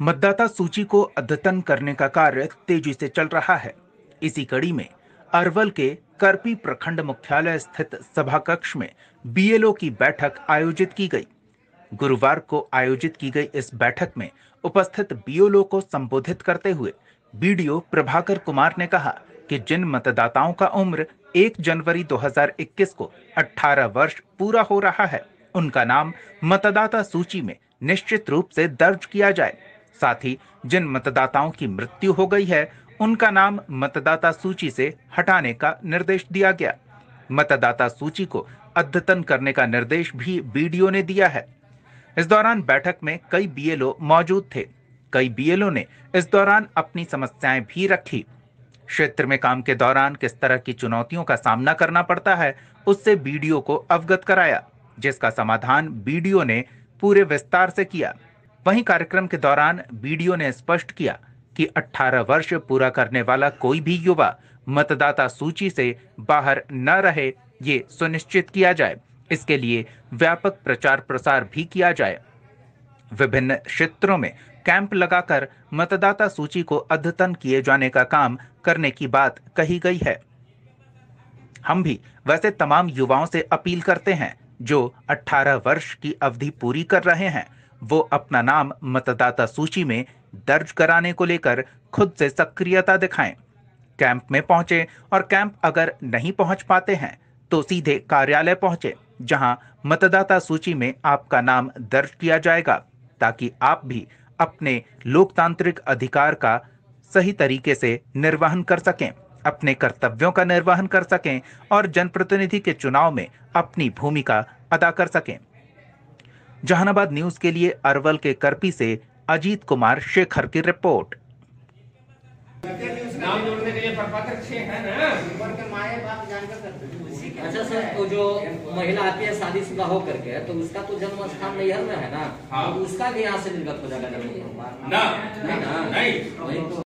मतदाता सूची को अद्यतन करने का कार्य तेज़ी से चल रहा है। इसी कड़ी में अरवल के करपी प्रखंड मुख्यालय स्थित सभा कक्ष में बीएलओ की बैठक आयोजित की गई। गुरुवार को आयोजित की गई इस बैठक में उपस्थित बीएलओ को संबोधित करते हुए बीडीओ प्रभाकर कुमार ने कहा कि जिन मतदाताओं का उम्र 1 जनवरी 2021 को 18 वर्ष पूरा हो रहा है, उनका नाम मतदाता सूची में निश्चित रूप से दर्ज किया जाए। साथ ही जिन मतदाताओं की मृत्यु हो गई है, उनका नाम मतदाता सूची से हटाने का निर्देश दिया गया। मतदाता सूची को अद्यतन करने का निर्देश भी बीडीओ ने दिया है। इस दौरान बैठक में कई बीएलओ मौजूद थे। कई बीएलओ ने इस दौरान अपनी समस्याएँ भी रखी। क्षेत्र में काम के दौरान किस तरह की चुनौतियों का सामना करना पड़ता है, उससे बीडीओ को अवगत कराया, जिसका समाधान बीडीओ ने पूरे विस्तार से किया। वहीं कार्यक्रम के दौरान बीडीओ ने स्पष्ट किया कि 18 वर्ष पूरा करने वाला कोई भी युवा मतदाता सूची से बाहर न रहे, ये सुनिश्चित किया जाए। इसके लिए व्यापक प्रचार प्रसार भी किया जाए। विभिन्न क्षेत्रों में कैंप लगाकर मतदाता सूची को अद्यतन किए जाने का काम करने की बात कही गई है। हम भी वैसे तमाम युवाओं से अपील करते हैं, जो 18 वर्ष की अवधि पूरी कर रहे हैं। वो अपना नाम मतदाता सूची में दर्ज कराने को लेकर खुद से सक्रियता दिखाएँ। कैंप में पहुँचे और कैंप अगर नहीं पहुँच पाते हैं तो सीधे कार्यालय पहुँचे, जहाँ मतदाता सूची में आपका नाम दर्ज किया जाएगा, ताकि आप भी अपने लोकतांत्रिक अधिकार का सही तरीके से निर्वहन कर सकें, अपने कर्तव्यों का निर्वहन कर सकें और जनप्रतिनिधि के चुनाव में अपनी भूमिका अदा कर सकें। जहानाबाद न्यूज़ के लिए अरवल के करपी से अजीत कुमार शेखर की रिपोर्ट। नाम जोड़ने के लिए प्रपत्र छह है ना? अच्छा सर तो जो महिला आती है शादीशुदा हो करके तो उसका तो जन्म स्थान नैहर में है ना? हाँ। तो उसका भी यहाँ से निर्गत हो जाएगा ज़मीन ना। नहीं ना। नहीं। वही तो।